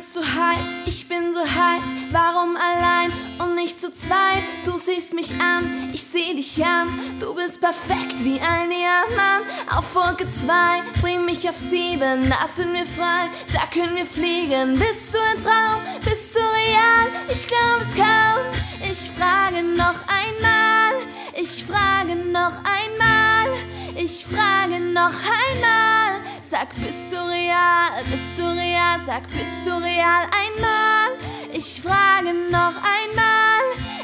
bist so heiß, ich bin so heiß. Warum allein und nicht zu zweit? Du siehst mich an, ich seh dich an. Du bist perfekt wie ein Diamant. Auf Wolke 2, bring mich auf 7. Da sind wir frei, da können wir fliegen. Bist du ein Traum? Bist du real? Ich glaub es kaum. Ich frage noch einmal. Ich frage noch einmal. Ich frage noch einmal. Sag, bist du real? Bist du real? Sag, bist du real? Einmal. Ich frage noch einmal.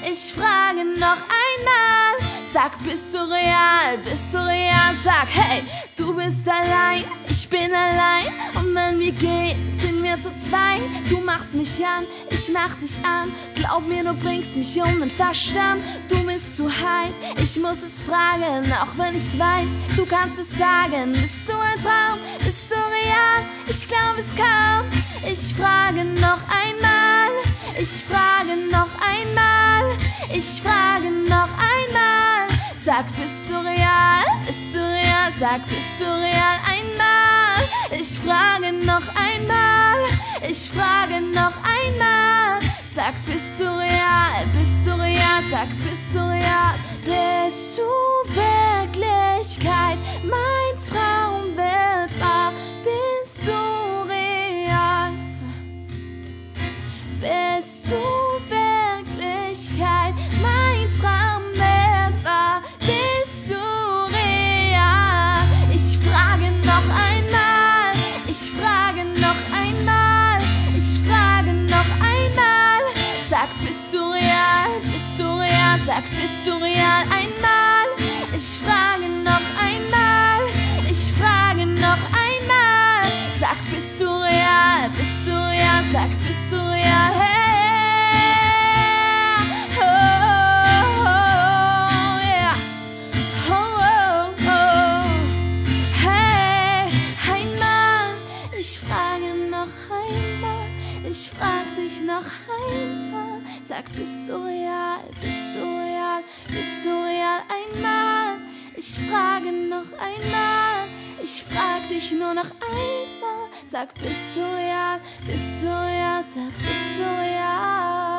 Ich frage noch einmal. Sag, bist du real? Bist du real? Sag, hey, du bist allein, ich bin allein. Und wenn wir gehen, sind wir zu zweit. Du machst mich an, ich mach dich an. Glaub mir, du bringst mich um den Verstand. Du bist zu heiß, ich muss es fragen, auch wenn ich's weiß. Du kannst es sagen, bist du ein Traum? Frage noch einmal, ich frage noch einmal, ich frage noch einmal. Sag, bist du real? Bist du real? Sag, bist du real? Einmal. Ich frage noch einmal. Ich frage noch einmal. Sag, bist du real? Bist du real? Sag, bist du real? Bist Bist du Wirklichkeit? Mein Traum wahr. Bist du real? Ich frage noch einmal. Ich frage noch einmal. Ich frage noch einmal. Sag, bist du real? Bist du real? Sag, bist du real? Einmal. Ich frage noch einmal. Ich frage noch einmal. Sag, bist du real? Bist du real? Sag, bist du real? Hey. Ich frage noch einmal. Ich frag dich noch einmal. Sag, bist du real? Bist du real? Bist du real? Einmal. Ich frage noch einmal. Ich frag dich nur noch einmal. Sag, bist du real? Bist du real? Sag, bist du real?